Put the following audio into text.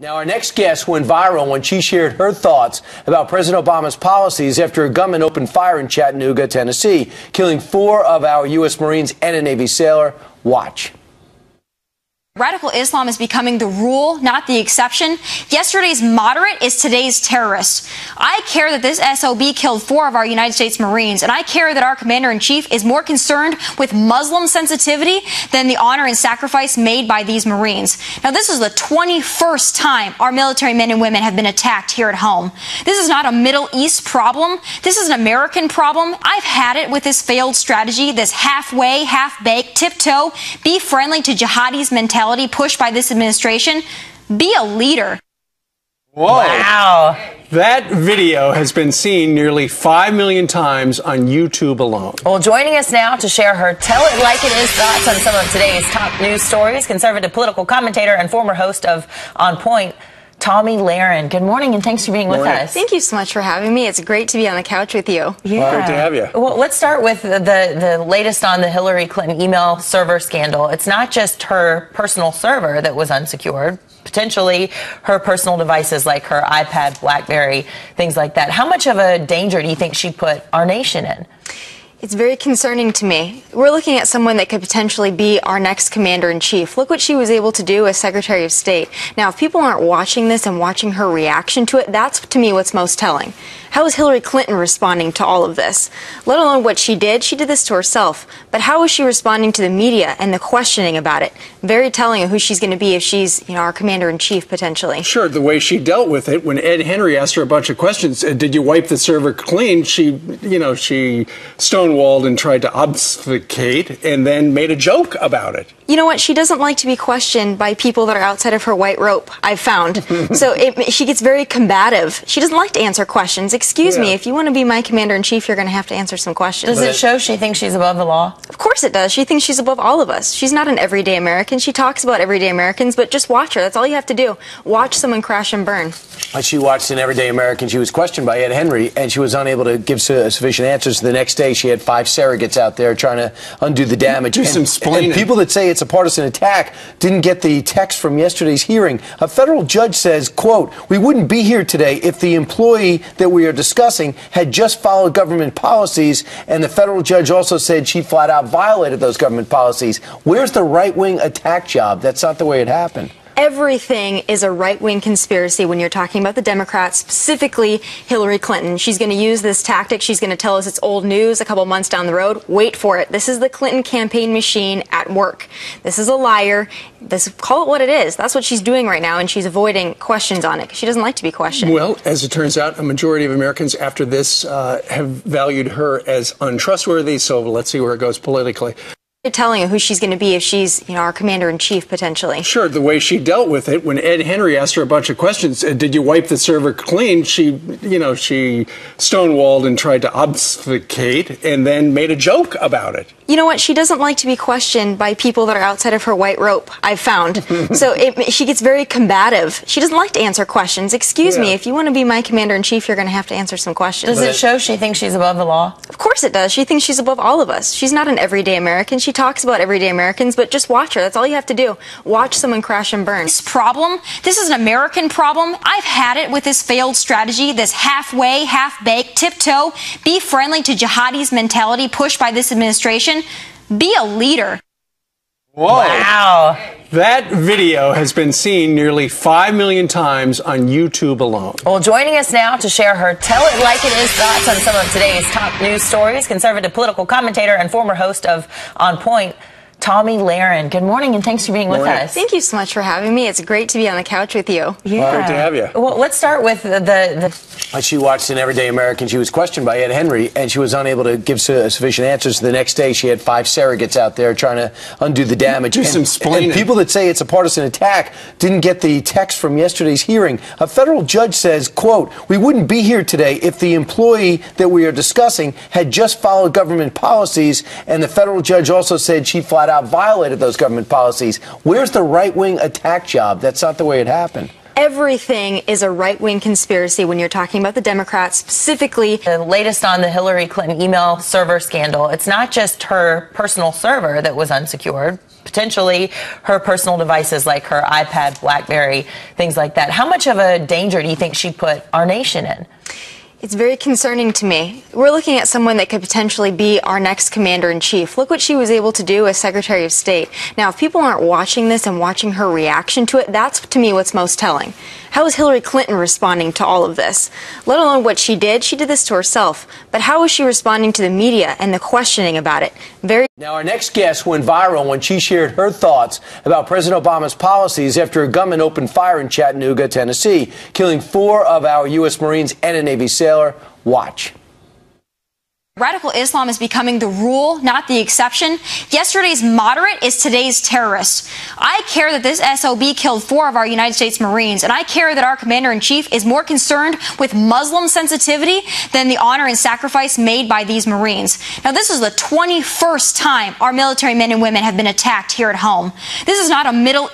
Now, our next guest went viral when she shared her thoughts about President Obama's policies after a gunman opened fire in Chattanooga, Tennessee, killing four of our U.S. Marines and a Navy sailor. Watch. Radical Islam is becoming the rule, not the exception. Yesterday's moderate is today's terrorist. I care that this SOB killed four of our United States Marines, and I care that our commander in chief is more concerned with Muslim sensitivity than the honor and sacrifice made by these Marines. Now, this is the 21st time our military men and women have been attacked here at home. This is not a Middle East problem. This is an American problem. I've had it with this failed strategy, this halfway, half baked, tiptoe, be friendly to jihadis mentality pushed by this administration. Be a leader. Whoa. Wow. That video has been seen nearly 5 million times on YouTube alone. Well, joining us now to share her tell it like it is thoughts on some of today's top news stories, conservative political commentator and former host of On Point, Tomi Lahren. Good morning and thanks for being morning. with us. Thank you so much for having me. It's great to be on the couch with you. Yeah. Great to have you. Well, let's start with the, the latest on the Hillary Clinton email server scandal. It's not just her personal server that was unsecured. Potentially her personal devices like her iPad, Blackberry, things like that. How much of a danger do you think she put our nation in? It's very concerning to me. We're looking at someone that could potentially be our next commander in chief. Look what she was able to do as Secretary of State. Now, if people aren't watching this and watching her reaction to it, that's to me what's most telling. How is Hillary Clinton responding to all of this? Let alone what she did, she did this to herself. But how is she responding to the media and the questioning about it? Very telling of who she's going to be if she's, you know, our commander in chief potentially. Sure, the way she dealt with it when Ed Henry asked her a bunch of questions, uh, did you wipe the server clean? She, you know, she stonewalled and tried to obfuscate and then made a joke about it. You know what? She doesn't like to be questioned by people that are outside of her white rope, I've found. so it, she gets very combative. She doesn't like to answer questions. Excuse yeah. me, if you want to be my commander in chief, you're going to have to answer some questions. Does it show she thinks she's above the law? Of course it does. She thinks she's above all of us. She's not an everyday American. She talks about everyday Americans, but just watch her. That's all you have to do. Watch someone crash and burn. She watched an everyday American. She was questioned by Ed Henry, and she was unable to give sufficient answers. The next day, she had five surrogates out there trying to undo the damage. Do some and, and people that say it's a partisan attack didn't get the text from yesterday's hearing. A federal judge says, quote, we wouldn't be here today if the employee that we are discussing had just followed government policies. And the federal judge also said she flat out violated those government policies. Where's the right wing attack job? That's not the way it happened everything is a right wing conspiracy when you're talking about the Democrats, specifically Hillary Clinton. She's going to use this tactic. She's going to tell us it's old news a couple months down the road. Wait for it. This is the Clinton campaign machine at work. This is a liar. This call it what it is. That's what she's doing right now, and she's avoiding questions on it. because She doesn't like to be questioned. Well, as it turns out, a majority of Americans after this uh, have valued her as untrustworthy. So let's see where it goes politically telling who she's going to be if she's, you know, our commander in chief potentially. Sure, the way she dealt with it when Ed Henry asked her a bunch of questions, uh, did you wipe the server clean? She, you know, she stonewalled and tried to obfuscate and then made a joke about it. You know what? She doesn't like to be questioned by people that are outside of her white rope. I've found. so it, she gets very combative. She doesn't like to answer questions. Excuse yeah. me, if you want to be my commander in chief, you're going to have to answer some questions. Does it show she thinks she's above the law? Of course it does. She thinks she's above all of us. She's not an everyday American. She she talks about everyday Americans, but just watch her. That's all you have to do. Watch someone crash and burn. This problem, this is an American problem. I've had it with this failed strategy, this halfway, half baked, tiptoe, be friendly to jihadis mentality pushed by this administration. Be a leader. Whoa. Wow. That video has been seen nearly 5 million times on YouTube alone. Well, joining us now to share her tell it like it is thoughts on some of today's top news stories, conservative political commentator and former host of On Point, Tomi Lahren. Good morning and thanks for being morning. with us. Thank you so much for having me. It's great to be on the couch with you. Yeah. Great to have you. Well, let's start with the, the She watched an everyday American. She was questioned by Ed Henry and she was unable to give sufficient answers. The next day, she had five surrogates out there trying to undo the damage. Do and, some And people that say it's a partisan attack didn't get the text from yesterday's hearing. A federal judge says, quote, we wouldn't be here today if the employee that we are discussing had just followed government policies. And the federal judge also said she flat out violated those government policies. Where's the right wing attack job? That's not the way it happened everything is a right wing conspiracy when you're talking about the Democrats, specifically. The latest on the Hillary Clinton email server scandal. It's not just her personal server that was unsecured. potentially her personal devices like her iPad, Blackberry, things like that. How much of a danger do you think she put our nation in? It's very concerning to me. We're looking at someone that could potentially be our next commander in chief. Look what she was able to do as Secretary of State. Now, if people aren't watching this and watching her reaction to it, that's to me what's most telling. How is Hillary Clinton responding to all of this? Let alone what she did, she did this to herself. But how is she responding to the media and the questioning about it? Very Now, our next guest went viral when she shared her thoughts about President Obama's policies after a gunman opened fire in Chattanooga, Tennessee, killing four of our U.S. Marines and a Navy sailor. Watch. Radical Islam is becoming the rule, not the exception. Yesterday's moderate is today's terrorist. I care that this SOB killed four of our United States Marines, and I care that our commander in chief is more concerned with Muslim sensitivity than the honor and sacrifice made by these Marines. Now, this is the 21st time our military men and women have been attacked here at home. This is not a Middle East